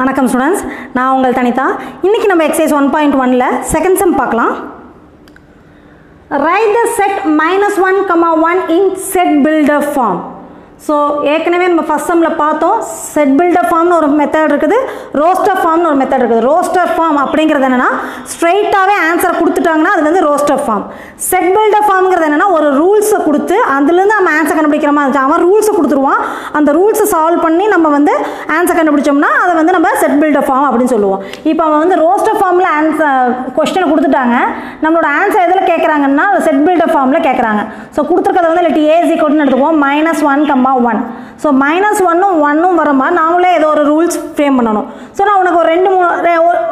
வணக்கம் ஸ்டூடெண்ட்ஸ் நான் உங்கள் தனிதா. இன்றைக்கி நம்ம எக்ஸசைஸ் ஒன் பாயிண்ட் ஒனில் செகண்ட் செம் பார்க்கலாம். Write the set minus one comma one in set builder form so ஏற்கனவே நம்ம ஃபஸ்ட் செம்மில் பார்த்தோம். செட் பில்டர் ஃபார்ம்னு ஒரு மெத்தட் இருக்குது. ரோஸ்டர் ஃபார்ம்னு ஒரு மெத்தட் இருக்குது. ரோஸ்டர் ஃபார்ம் அப்படிங்கிறது என்னென்னா ஸ்ட்ரைட்டாகவே ஆன்சரை கொடுத்துட்டாங்கன்னா அது வந்து ரோஸ்டர் ஃபார்ம் செட் பில்டர் ஃபார்ம்ங்கிறது என்னென்னா ஒரு ரூல்ஸை கொடுத்து அதுலேருந்து நம்ம கண்டுபிடிக்கிற மாதிரி அவன் ரூல்ஸை கொடுத்துருவான். அந்த ரூல்ஸை சால்வ் பண்ணி நம்ம வந்து ஆன்சர் கண்டுபிடிச்சோம்னா அதை வந்து நம்ம செட் பில்டர் ஃபார்ம் அப்படின்னு சொல்லுவோம். இப்போ அவன் வந்து ரோஸ்டர் ஃபார்மில் ஆன்சர் கொஸ்டின் கொடுத்துட்டாங்க. நம்மளோட ஆன்சர் எதில் கேட்குறாங்கன்னா செட் பில்டர் ஃபார்மில் கேட்குறாங்க ஸோ கொடுத்துருக்கத வந்து இல்லாட்டி ஏசி கொட்டுன்னு எடுத்துக்குவோம். Minus one comma one so minus ஒன்னும் ஒன்னும் வர மாதிரி நாமளே ஏதோ ஒரு ரூல்ஸ் ஃப்ரேம் பண்ணணும். ஸோ நான் உனக்கு ஒரு ரெண்டு மூணு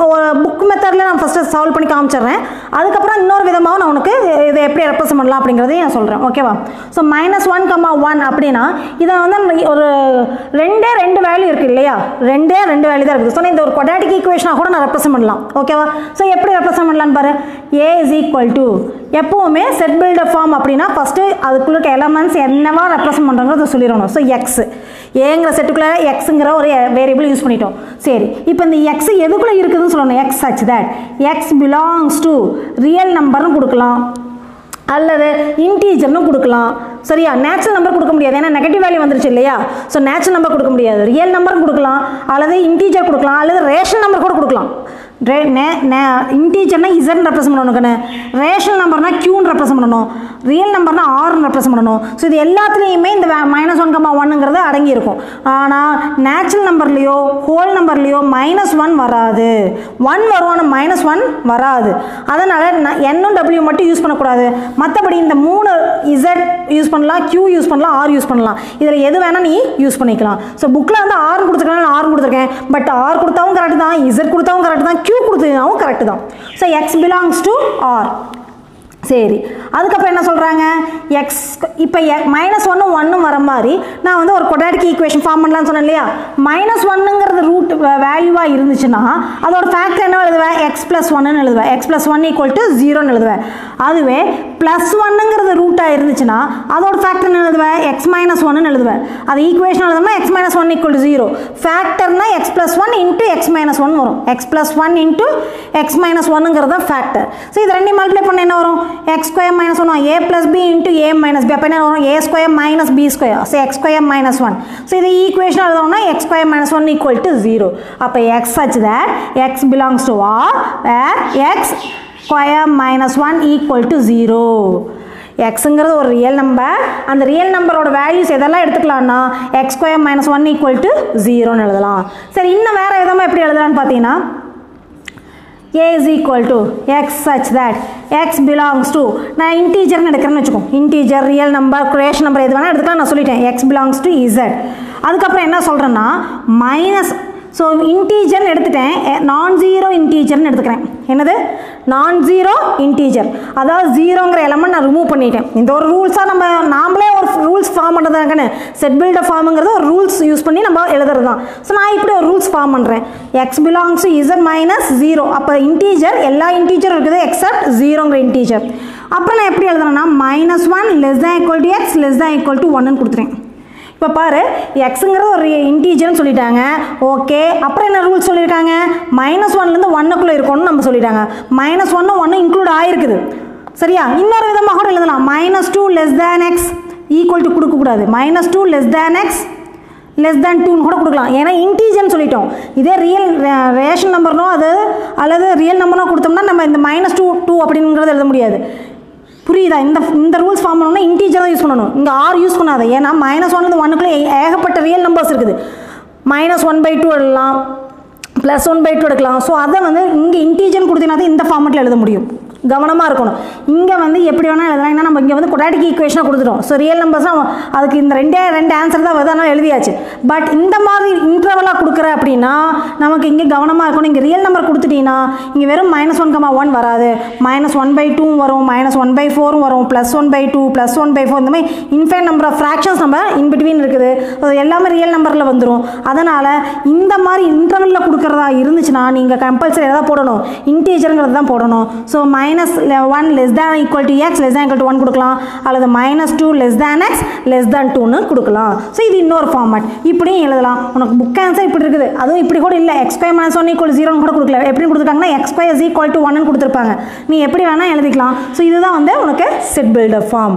ஒரு- புக் மெத்தடில் நான் ஃபஸ்ட்டு சால்வ் பண்ணி காமிச்சிடுறேன். அதுக்கப்புறம் இன்னொரு விதமாக நான் உனக்கு இதை எப்படி ரெப்ரசன்ட் பண்ணலாம் அப்படிங்கிறதையும் நான் சொல்கிறேன் ஓகேவா so minus one comma one அப்படின்னா இதை வந்து ஒரு ரெண்டே ரெண்டு வேல்யூ இருக்குது இல்லையா? ரெண்டே ரெண்டு வேல்யூ தான் இருக்குது. ஸோ இந்த ஒரு கொடாட்டிக் ஈக்குவேஷனாக கூட நான் ரெப்ரசன்ட் பண்ணலாம். ஓகேவா ஸோ எப்படி ரெப்ரசன்ட் பண்ணலான்னு பாரு. ஏ இஸ் ஈக்குவல் டு எப்போவுமே செட் பில்டர் ஃபார்ம் அப்படின்னா ஃபஸ்ட்டு அதுக்குள்ள இருக்க எலமெண்ட்ஸ் என்னவா ரெப்ரசன்ட் பண்ணுறோங்கிறத சொல்லிடணும். ஸோ எக்ஸ் ஏங்கிற செட்டுக்குள்ளே எக்ஸுங்கிற ஒரு வேரியபிள் யூஸ் பண்ணிட்டோம். சரி இப்போ இந்த எக்ஸ் எதுக்குள்ளே இருக்குதுன்னு சொல்லணும். X such that X belongs to real நம்பர்னு கொடுக்கலாம். அல்லது இன்டீஜர்னு கொடுக்கலாம். சரியா? நேச்சுரல் நம்பர் கொடுக்க முடியாது. ஏன்னா நெகட்டிவ் வேல்யூ வந்துருச்சு இல்லையா? ஸோ நேச்சுரல் நம்பர் கொடுக்க முடியாது. ரியல் நம்பர் கொடுக்கலாம். அல்லது இன்டீஜர் கொடுக்கலாம். அல்லது ரேஷன் நம்பர் கூட கொடுக்கலாம். ரே நே நே இன்டீஜர்னா இசட்னு ரெப்ரசன்ட் பண்ணணும் ரேஷனல் நம்பர்னா க்யூன்னு ரெப்ரசன்ட் பண்ணணும். ரியல் நம்பர்னா ஆறுன்னு ரெப்ரசன்ட் பண்ணணும். ஸோ இது எல்லாத்துலேயுமே இந்த மைனஸ் ஒன் கம்மா ஒன்னுங்கிறது அடங்கியிருக்கும். ஆனால் நேச்சுரல் நம்பர்லேயோ ஹோல் நம்பர்லேயோ மைனஸ் ஒன் வராது. ஒன் வரும் ஆனால் மைனஸ் ஒன் வராது. அதனால் என்னும் டபிள்யூ மட்டும் யூஸ் பண்ணக்கூடாது. மற்றபடி இந்த மூணு இசட் யூஸ் பண்ணலாம் க்யூ யூஸ் பண்ணலாம் ஆர் யூஸ் பண்ணலாம். இதில் எது வேணால் நீ யூஸ் பண்ணிக்கலாம். ஸோ புக்கில் வந்து ஆர் கொடுத்துருக்கேன் ஆர் கொடுத்துருக்கேன். பட் ஆர் கொடுத்தாவும் கரெக்ட் தான் இசட் கொடுத்தாவும் கரெக்ட் தான் க்யூ கொடுத்ததாவும் கரெக்டு தான். So X belongs to R சரி. அதுக்கப்புறம் என்ன சொல்கிறாங்க எக்ஸ் இப்போ மைனஸ் ஒன்னும் ஒன்றும் வர மாதிரி நான் வந்து ஒரு கொடாடிக்கு ஈக்குவேஷன் ஃபார்ம் பண்ணலான்னு சொன்னேன் இல்லையா? மைனஸ் ஒன்னுங்கிறது அமௌண்ட் வேல்யூவாக இருந்துச்சுன்னா அதோட ஃபேக்டர் என்ன எழுதுவேன் எக்ஸ் ப்ளஸ் ஒன்னு எழுதுவேன் X plus one equal to ஜீரோன்னு எழுதுவேன் அதுவே ப்ளஸ் ஒன்னுங்கிறது ரூட்டாக இருந்துச்சுன்னா அதோட ஃபேக்டர் என்ன எழுதுவேன் எக்ஸ் மைனஸ் ஒன்னு எழுதுவேன் அது ஈக்குவேஷன் எழுதுனா x minus one equal to zero ஃபேக்டர்னா x plus one into x minus one வரும். X plus one into x minus ஒன்னுங்கிறது தான் ஃபேக்டர் ஸோ இது ரெண்டையும் மல்டிப்ளை பண்ண என்ன வரும்? X square minus one A plus B into A minus B அப்போ என்ன வரும்? A square minus B square so X square minus one so இது ஈக்குவேஷன் எழுதணும்னா X square minus one equal to zero அப்போ x such that x belongs to R where x square minus one equal to zero எக்ஸுங்கிறது ஒரு real number அந்த real நம்பரோட values எதெல்லாம் எடுத்துக்கலாம்னா x square minus one equal to ஜீரோன்னு எழுதலாம். சரி இன்னும் வேறு விதமாக எப்படி எழுதலாம்னு பார்த்தீங்கன்னா A is equal to X such that X belongs to நான் இன்டீஜர்னு எடுக்கிறேன்னு வச்சுக்கோ. இன்டீஜர் ரியல் நம்பர் குரேஷன் நம்பர் எது வேணால் எடுத்துக்கலாம். நான் சொல்லிட்டேன் எக்ஸ் பிலாங்ஸ் டு இசட் அதுக்கப்புறம் என்ன சொல்கிறேன்னா மைனஸ் ஸோ இன்டீஜர்னு எடுத்துட்டேன். நான் ஜீரோ இன்டீஜர்னு எடுத்துக்கிறேன். என்னது? நான் ஜீரோ இன்டீஜர் அதாவது ஜீரோங்கிற எலமெண்ட் நான் ரிமூவ் பண்ணிட்டேன். இந்த ஒரு ரூல்ஸாக நம்ம நாமளே ஒரு ரூல்ஸ் ஃபார்ம் பண்ணுறதாங்கன்னு செட் பில்ட ஃபார்முங்கிறது ஒரு ரூல்ஸ் யூஸ் பண்ணி நம்ம எழுதுறது தான் ஸோ நான் இப்படி ஒரு ரூல்ஸ் ஃபார்ம் பண்ணுறேன் x belongs to z minus zero அப்போ இன்டீஜர் எல்லா இன்டீஜரும் இருக்குது எக்ஸப்ட் ஜீரோங்கிற இன்டீஜர் அப்புறம் நான் எப்படி எழுதுறேன்னா minus one less than equal to x less than equal to ஒன்னு கொடுத்துறேன் இப்போ பாரு எக்ஸுங்கிறது ஒரு இன்டீஜர்னு சொல்லிட்டாங்க. ஓகே அப்புறம் என்ன ரூல்ஸ் சொல்லியிருக்காங்க? மைனஸ் ஒன்லேருந்து ஒன்னுக்குள்ளே இருக்கணும்னு நம்ம சொல்லிட்டாங்க. மைனஸ் ஒன்று ஒன்று இன்க்ளூட் ஆகிருக்குது சரியா? இன்னொரு விதமாக கூட எழுதலாம். Minus two less than x equal to கொடுக்கக்கூடாது minus two less than x less than டூன்னு கூட கொடுக்கலாம். ஏன்னா இன்டீஜர்னு சொல்லிட்டோம். இதே ரியல் ரேஷன் நம்பர்னோ அது அல்லது ரியல் நம்பர்னோ கொடுத்தோம்னா நம்ம இந்த மைனஸ் டூ டூ அப்படிங்கிறது எழுத முடியாது. புரியுதா? இந்த இந்த ரூல்ஸ் ஃபார்ம் பண்ணணும்னா இன்டீஜர் தான் யூஸ் பண்ணணும். இங்கே ஆர் யூஸ் பண்ணாத. ஏன்னா மைனஸ் ஒன்லேருந்து ஒன்றுக்குள்ளே ஏகப்பட்ட ரியல் நம்பர்ஸ் இருக்குது. மைனஸ் ஒன் பை டூ எழுதலாம் ப்ளஸ் ஒன் பை டூ எடுக்கலாம். ஸோ அதை வந்து இங்கே இன்டீஜர் கொடுத்தீங்கன்னா தான் இந்த ஃபார்மெட்டில் எழுத முடியும். கவனமாக இருக்கணும். இங்கே வந்து எப்படி வேணால் எழுதலாம் ஏன்னா நம்ம இங்கே வந்து கொட்டாட்டிக்கு ஈக்குவேஷனாக கொடுத்துட்டோம். ஸோ ரியல் நம்பர்ஸ்லாம் அதுக்கு இந்த ரெண்டே ரெண்டு ஆன்சர் தான் வருது. அதனால் எழுதியாச்சு. பட் இந்த மாதிரி இன்டர்வலாக கொடுக்குற அப்படின்னா நமக்கு இங்கே கவனமாக இருக்கணும். இங்கே ரியல் நம்பர் கொடுத்துட்டீங்கன்னா இங்கே வெறும் மைனஸ் ஒன் கமா ஒன் வராது. மைனஸ் ஒன் பை டூவும் வரும். மைனஸ் ஒன் பை ஃபோரும் வரும். Plus one by two plus one by four இந்த மாதிரி இன்ஃபைன் நம்பர் ஆஃப் ஃப்ராக்ஷன்ஸ் நம்ம இன் பிட்வீன் இருக்குது. அது எல்லாமே ரியல் நம்பரில் வந்துடும் அதனால் இந்த மாதிரி இன்டர்வலில் கொடுக்குறதா இருந்துச்சுன்னா நீங்கள் கம்பல்சரி எதாவது போடணும். இன்டீஜருங்கிறது தான் போடணும். So minus minus one less than equal to x less than equal to one கொடுக்கலாம். அல்லது minus two less than x less than டூன்னு கொடுக்கலாம். ஸோ இது இன்னொரு ஃபார்மேட் இப்படியும் எழுதலாம். உனக்கு புக் ஆன்சர் இப்படி இருக்குது. அதுவும் இப்படி கூட இல்லை. X square minus one equal ஜீரோன்னு கூட கொடுக்கல. எப்படி கொடுத்துருக்காங்கன்னா எக்ஸ் ஸ்கொயர் ஈக்குவல் டு ஒன்னு கொடுத்துருப்பாங்க. நீ எப்படி வேணால் எழுதிக்கலாம். ஸோ இதுதான் வந்து உனக்கு செட் பில்டர் ஃபார்ம்